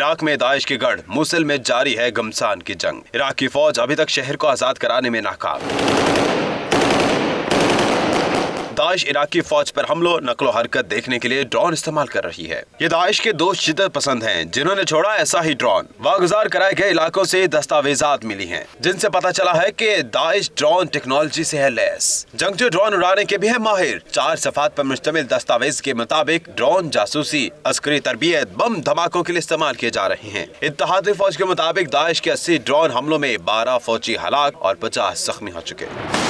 Iraq में Daesh के गढ़, मुसल में जारी है गमसान की जंग। इराक की फौज अभी तक शहर को आज़ाद कराने में नाकाम। दाइश इराकी फौज पर हमलों, नकलो हरकत देखने के लिए ड्रोन इस्तेमाल कर रही है। ये दाइश के दो शिदत पसंद हैं, जिन्होंने छोड़ा ऐसा ही ड्रोन। वागुजार कराए गए इलाकों से दस्तावेजात मिली हैं, जिनसे पता चला है कि दाइश ड्रोन टेक्नोलॉजी से है लेस। जंगजू ड्रोन उड़ाने के भी है माहिर। चार सफात पर मुश्तमिल दस्तावेज़ के मुताबिक ड्रोन जासूसी, अस्करी तरबियत, बम धमाकों के लिए इस्तेमाल किए जा रहे हैं। इतिहादी फौज के मुताबिक दाइश के अस्सी ड्रोन हमलों में बारह फौजी हलाक और पचास जख्मी हो चुके